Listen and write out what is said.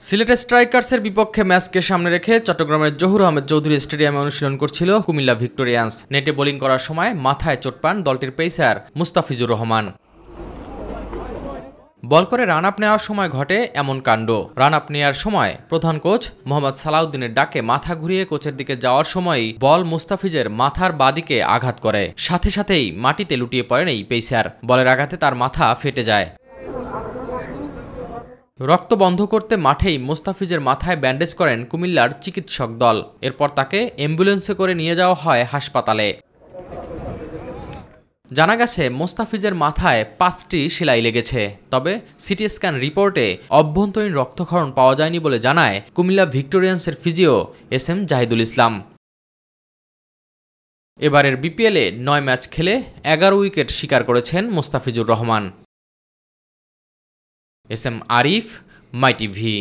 সিলেটের স্ট্রাইকার্সের বিপক্ষে ম্যাচকে সামনে রেখে চট্টগ্রামের জহুর আহমেদ চৌধুরী স্টেডিয়ামে অনুশীলন করছিল কুমিল্লা ভিক্টোরিয়ান্স। নেটে বোলিং করার সময় মাথায় চোট পান দলটির পেসার মুস্তাফিজুর রহমান। বল করে রান আপ নেওয়ার সময় ঘটে এমন কাণ্ড। রান আপ নেওয়ার সময় প্রধান কোচ মোহাম্মদ সালাউদ্দিনের ডাকে মাথা ঘুরিয়ে কোচের দিকে যাওয়ার সময়ই বল মুস্তাফিজের মাথার বাদিকে আঘাত করে। সাথে সাথেই মাটিতে লুটিয়ে পড়েন এই পেসার। বলের আঘাতে তার মাথা ফেটে যায়। রক্ত বন্ধ করতে মাঠেই মোস্তাফিজের মাথায় ব্যান্ডেজ করেন কুমিল্লার চিকিৎসক দল। এরপর তাকে অ্যাম্বুলেন্সে করে নিয়ে যাওয়া হয় হাসপাতালে। জানা গেছে, মোস্তাফিজের মাথায় পাঁচটি সেলাই লেগেছে। তবে সিটি স্ক্যান রিপোর্টে অভ্যন্তরীণ রক্তক্ষরণ পাওয়া যায়নি বলে জানায় Comilla ভিক্টোরিয়ান্সের physio S M Zahidul Islam. এবারের বিপিএলে নয় ম্যাচ খেলে এগারো উইকেট শিকার করেছেন Mustafizur Rahman. S M Arif my TV.